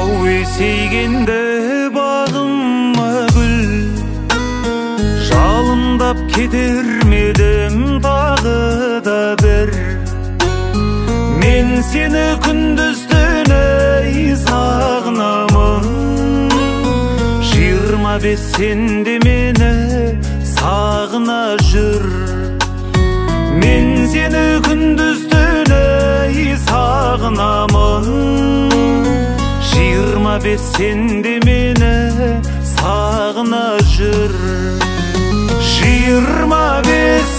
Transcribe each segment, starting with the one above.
тау есейгенде бағыма гүл жалындап кетер ме тағы да бір мен сені күндіз түні сағынамын жиырма бес сен де мені сағына жүр мен сені күндіз бес сенде мені сағына жүр жиырма бес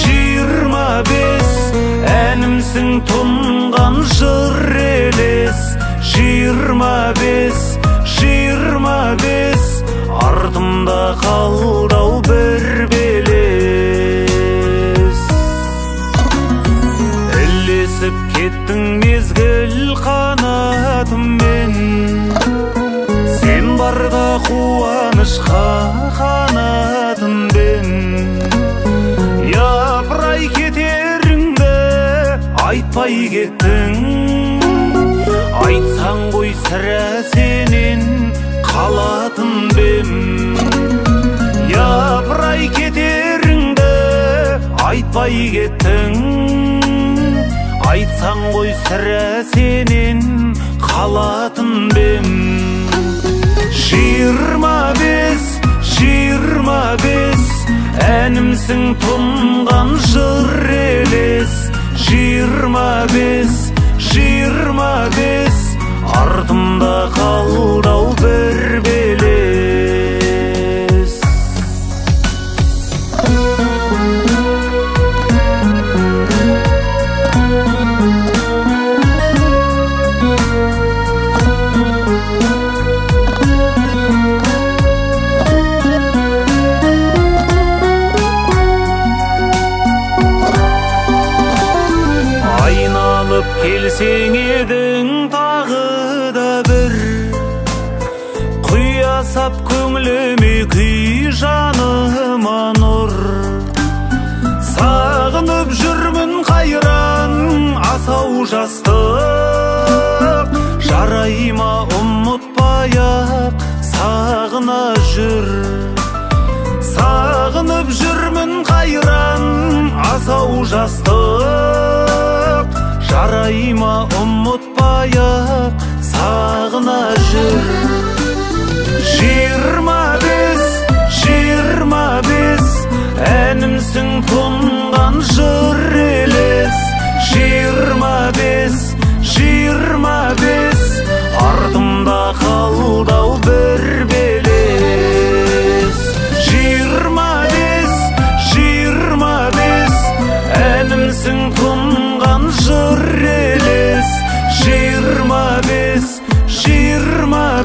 жиырма бес әнімсің тұнған жыр елес жиырма бес жиырма бес артымда қалды ау бір белес ілесіп кеттің мезгіл қанатыммен сен қуанышқа қанатыммен япырай кетеріңді айтпай кеттің айтсаң ғой сірә сенен қалатын бем япырай кетеріңді айтпай кеттің айтсаң ғой сірә сенен қалатын бем жиырма бес жиырма бес. Әнімсің тұнған жыр елес. Жиырма бес жиырма бес. Артымда келсең едің тағы да бір. Құя сап көңіліме күй жаныма нұр. Сағынып жүрмін қайран асау жастық. Жарай ма ұмытпай сағына жүр. Сағынып жүрмін қайран асау жастық. Жарай ма ұмытпай ақ сағына жүр. Жиырма бес жиырма бес әнімсің тұнған жыр елес. Жиырма бес жиырма бес артымда қалды ау бір белес. Жиырма бес жиырма бес әнімсің тұнған Žirmavis, žirmavis